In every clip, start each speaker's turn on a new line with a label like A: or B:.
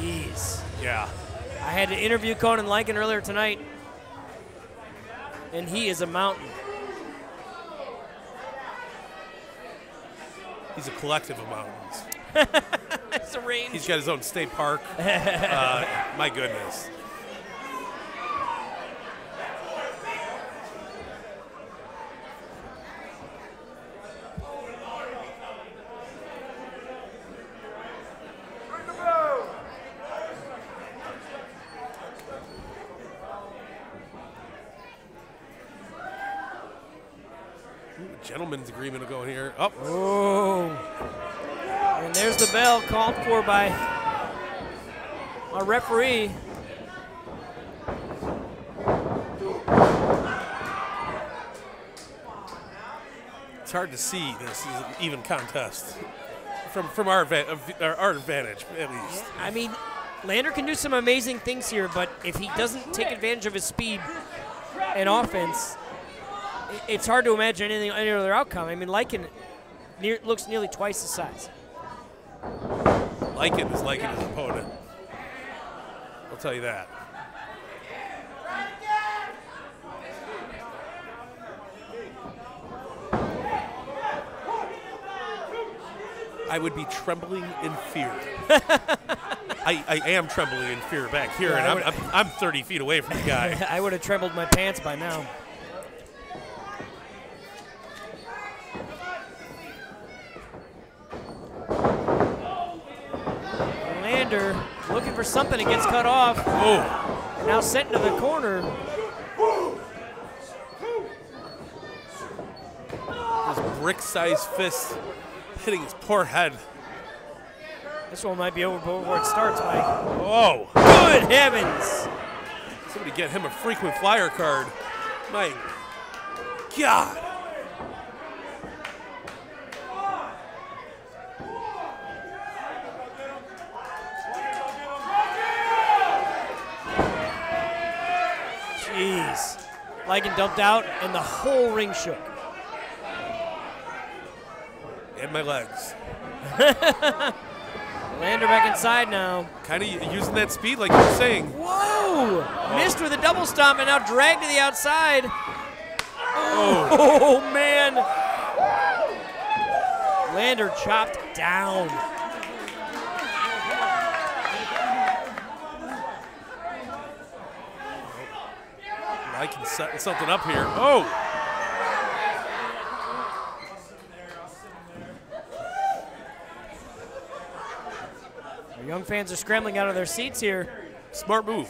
A: Jeez.
B: Yeah.
A: I had to interview Conan Lycan earlier tonight, and he is a mountain.
B: He's a collective of mountains.
A: That's a range.
B: He's got his own state park. uh, my goodness. Gentleman's agreement will go in here. Oh,
A: Oh. And there's the bell called for by our referee.
B: it's hard to see this is an even contest from from our uh, our, our advantage at least.
A: I mean, Lander can do some amazing things here, but if he doesn't take advantage of his speed and offense, it's hard to imagine anything any other outcome. I mean, Lycan near, looks nearly twice the size.
B: Lycan is his opponent. I'll tell you that. I would be trembling in fear. I, I am trembling in fear back here,
A: Yeah,
B: and I'm, I'm, I'm 30 feet away from the guy.
A: I would have trembled my pants by now. Looking for something and gets cut off.
B: oh,
A: Now sent into the corner.
B: his brick-sized fist hitting his poor head.
A: This one might be over before it starts, Mike.
B: Oh,
A: Good heavens!
B: somebody get him a frequent flyer card. My God.
A: Lycan dumped out, and the whole ring shook.
B: And my legs.
A: Lander back inside now.
B: Kind of using that speed like you're saying.
A: Whoa! Oh. Missed with a double stomp and now dragged to the outside.
B: Oh,
A: Oh, man. Lander chopped down.
B: I can set something up here. Oh,
A: Our young fans are scrambling out of their seats here.
B: smart move.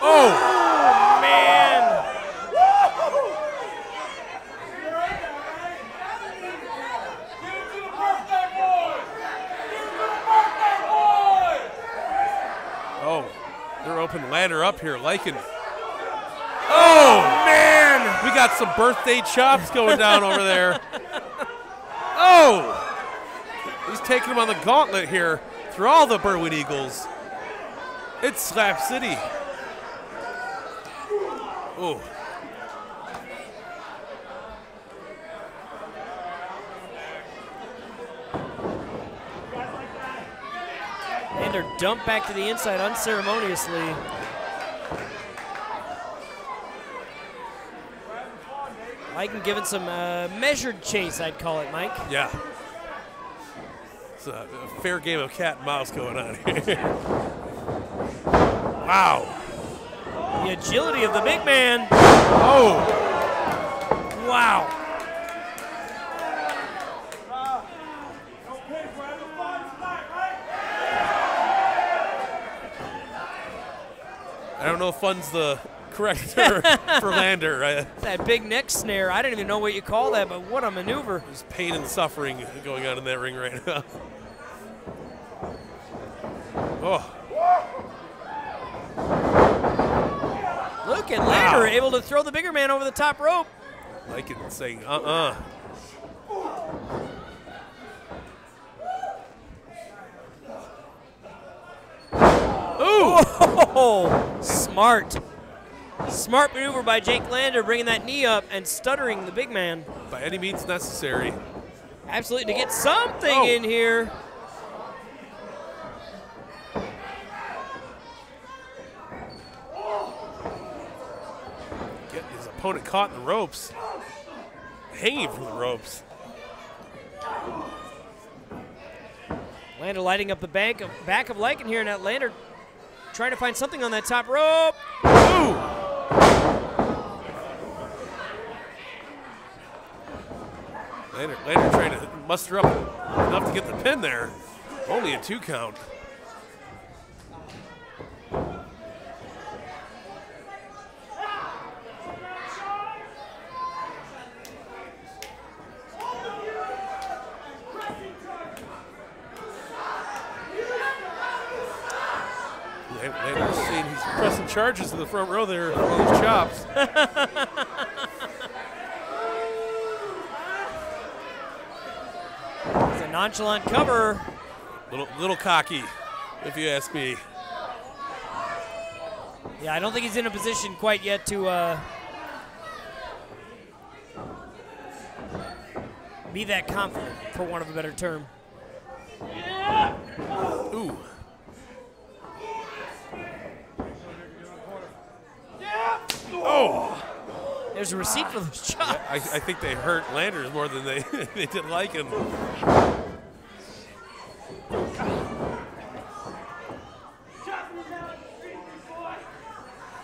B: Oh,
A: Man!
B: oh, they're open ladder up here, Lycan. Oh man, we got some birthday chops going down over there. Oh, he's taking him on the gauntlet here through all the Berwyn Eagles. It's Slap City. Oh,
A: Lander dumped back to the inside unceremoniously. Lycan giving some uh, measured chase, I'd call it, Mike.
B: yeah. It's a, a fair game of cat and mouse going on here. wow.
A: The agility of the big man.
B: Oh.
A: Wow.
B: I don't know if fun's the correct term for Lander.
A: That big neck snare, I didn't even know what you call that, but what a maneuver.
B: there's pain and suffering going on in that ring right now. Oh,
A: Look at Lander able to throw the bigger man over the top rope.
B: Lycan saying, uh-uh. Ooh!
A: Oh, smart. Smart maneuver by Jake Lander, bringing that knee up and stuttering the big man.
B: By any means necessary.
A: Absolutely, to get something
B: oh.
A: in here.
B: Get his opponent caught in the ropes. Hanging from the ropes.
A: Lander lighting up the bank of, back of Lycan here, and that Lander trying to find something on that top rope.
B: Ooh. Later, later trying to muster up enough to get the pin there. Only a two count. Later's saying he's pressing charges in the front row there with those chops.
A: It's a nonchalant cover.
B: little, little cocky, if you ask me.
A: Yeah, I don't think he's in a position quite yet to uh, be that confident, for want of a better term.
B: Ooh. Oh,
A: There's a receipt for those chops.
B: I, I think they hurt Landers more than they, they did like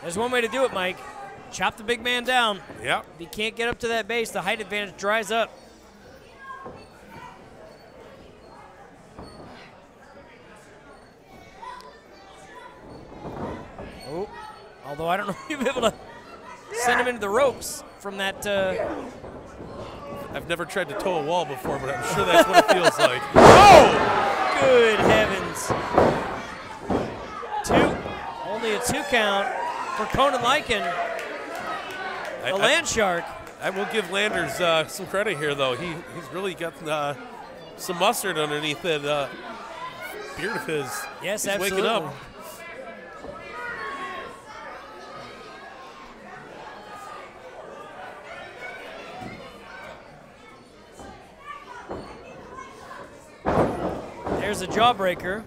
A: There's one way to do it, Mike. Chop the big man down.
B: Yep.
A: If he can't get up to that base, the height advantage dries up. Oh, although I don't know if you'll be able to send him into the ropes from that. Uh,
B: I've never tried to tow a wall before, but I'm sure that's what it feels like. Oh!
A: good heavens. Two, only a two count for Conan Lycan, the
B: I-
A: land shark.
B: I will give Landers uh, some credit here, though. He he's really got uh, some mustard underneath that uh, beard of his.
A: Yes,
B: he's
A: absolutely.
B: waking up.
A: There's a jawbreaker.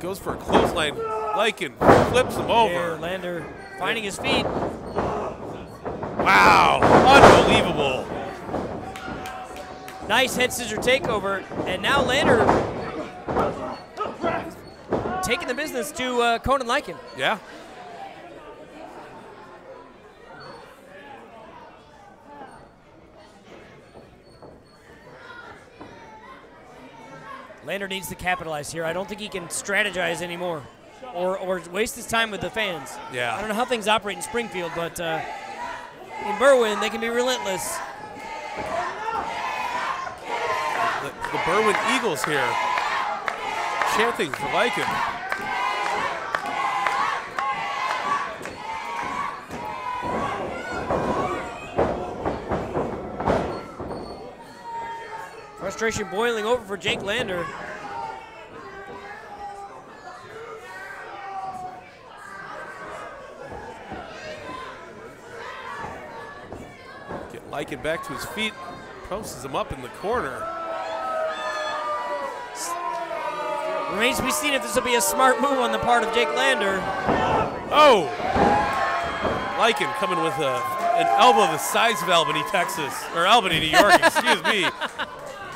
B: Goes for a clothesline. Lycan flips him over.
A: Lander finding his feet.
B: Wow! Unbelievable.
A: Nice head scissor takeover, and now Lander taking the business to uh, Conan Lycan.
B: Yeah.
A: Lander needs to capitalize here. I don't think he can strategize anymore, or or waste his time with the fans.
B: Yeah.
A: I don't know how things operate in Springfield, but uh, in Berwyn they can be relentless.
B: The, the Berwyn Eagles here chanting for Lycan.
A: Frustration boiling over for Jake Lander.
B: Lycan back to his feet. Posts him up in the corner.
A: Remains to be seen if this will be a smart move on the part of Jake Lander.
B: Oh! Lycan coming with a, an elbow the size of Albany, Texas. Or Albany, New York, excuse me.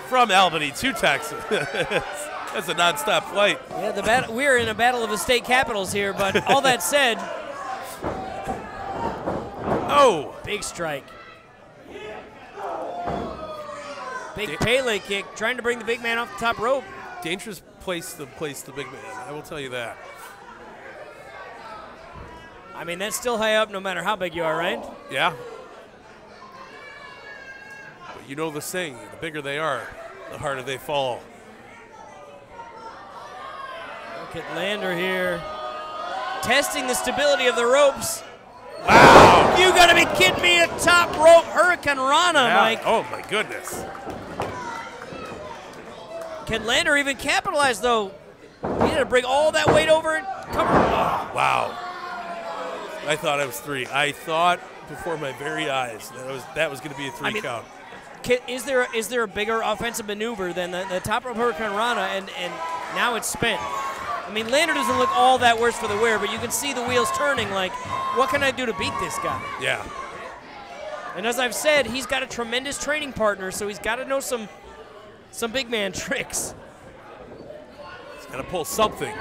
B: From Albany to Texas. That's a nonstop flight.
A: Yeah, the bat- we're in a battle of the state capitals here, but all that said,
B: Oh!
A: big strike. Big Pele kick, trying to bring the big man off the top rope.
B: Dangerous place to place the big man. I will tell you that.
A: I mean, that's still high up no matter how big you are, right?
B: Yeah. But you know the saying the bigger they are, the harder they fall.
A: Look at Lander here. Testing the stability of the ropes.
B: Wow!
A: You gotta be kidding me! A top rope hurricanrana,
B: Yeah.
A: Mike.
B: Oh my goodness.
A: Can Lander even capitalize though? He had to bring all that weight over and cover.
B: Wow. I thought I was three. I thought before my very eyes that was that was going to be a three
A: I mean-
B: count.
A: Can, is there is there a bigger offensive maneuver than the, the top rope hurricanrana and and now it's spent? I mean, Lander doesn't look all that worse for the wear, but you can see the wheels turning. Like, what can I do to beat this guy?
B: Yeah.
A: And as I've said, he's got a tremendous training partner, so he's got to know some some big man tricks.
B: He's got to pull something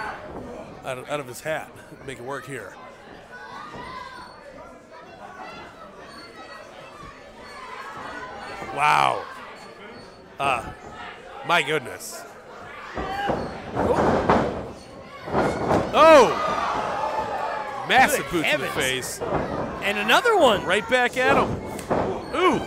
B: out of, out of his hat, make it work here. Wow. Uh, my goodness. Oh! Massive boot to the face.
A: And another one.
B: Right back at him. Ooh.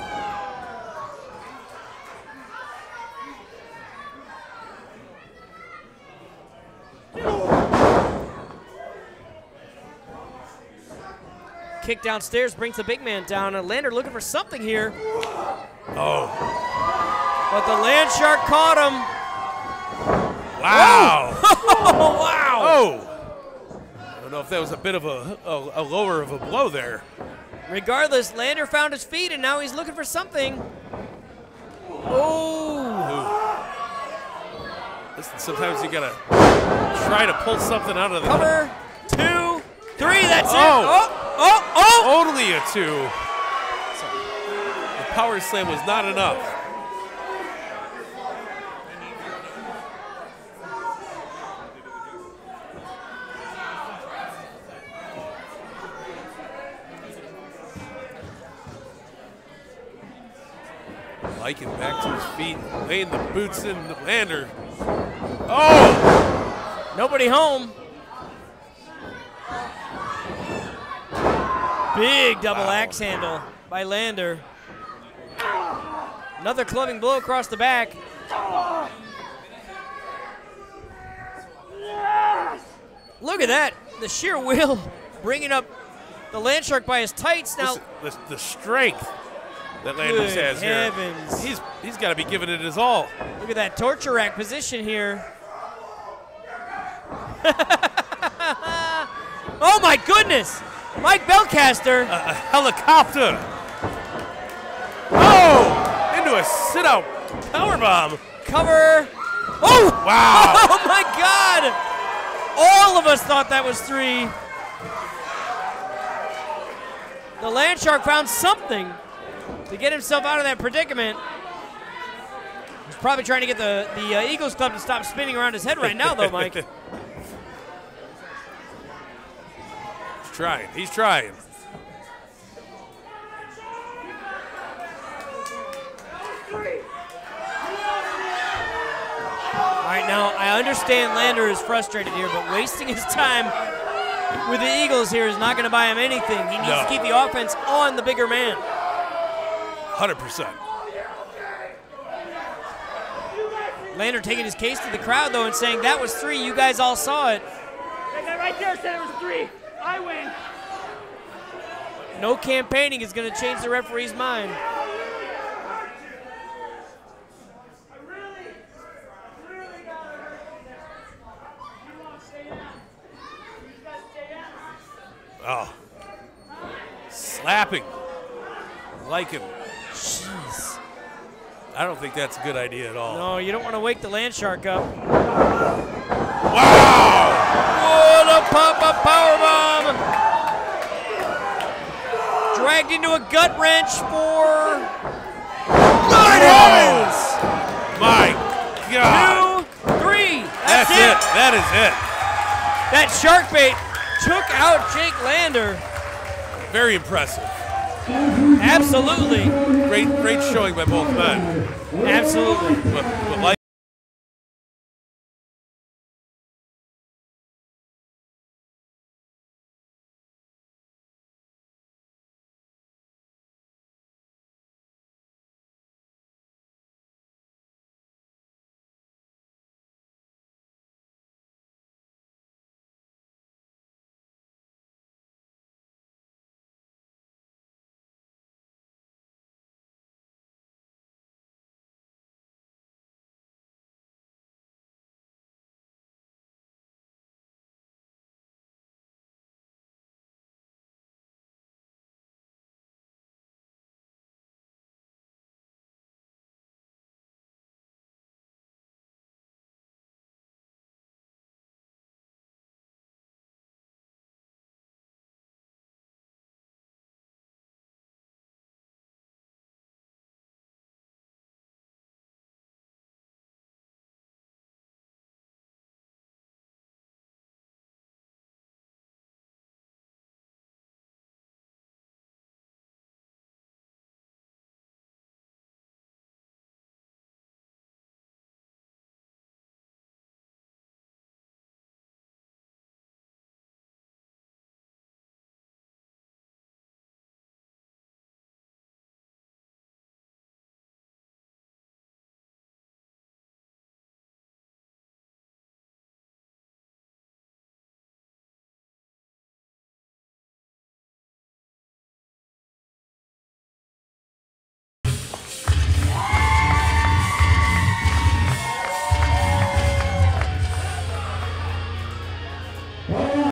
A: Kick downstairs brings the big man down. And Lander looking for something here,
B: Oh.
A: but the land shark caught him.
B: Wow.
A: Oh wow!
B: Oh. I don't know if that was a bit of a, a, a lower of a blow there.
A: Regardless, Lander found his feet, and now he's looking for something. Oh!
B: Listen, sometimes you gotta try to pull something out of the
A: Cover two, three. That's
B: Oh.
A: it. Oh! oh. Oh! Oh!
B: Only a two. The power slam was not enough. Lycan back to his feet, laying the boots in the lander. Oh!
A: Nobody home. Big double axe handle by Lander. Another clubbing blow across the back. Look at that. The sheer will bringing up the land shark by his tights. Now,
B: Listen, the, the strength that
A: Lander
B: has here.
A: heavens.
B: He's he's got to be giving it his all.
A: look at that torture rack position here. oh my goodness! Mike Belcaster.
B: A, a helicopter. Oh! Into a sit-out power bomb.
A: cover. Oh!
B: Wow!
A: Oh my God! All of us thought that was three. The land shark found something to get himself out of that predicament. He's probably trying to get the the uh, Eagles club to stop spinning around his head right now, though, Mike.
B: trying. He's trying.
A: All right, now I understand Lander is frustrated here, but wasting his time with the Eagles here is not going to buy him anything. He needs
B: No.
A: to keep the offense on the bigger man.
B: 100%.
A: Lander taking his case to the crowd though and saying that was three. You guys all saw it.
C: That guy right there said it was three. I win.
A: No campaigning is going to change the referee's mind.
B: Oh. Slapping. Like him.
A: Jeez.
B: I don't think that's a good idea at all.
A: No, you don't want to wake the land shark up.
B: Wow!
A: What a pop-up power bomb! Dragged into a gut wrench for good heavens!
B: My God!
A: Two, three.
B: That's,
A: That's,
B: it. That is it.
A: That shark bait took out Jake Lander.
B: Very impressive.
A: Absolutely.
B: Great, great showing by both men.
A: Absolutely.
B: But, but like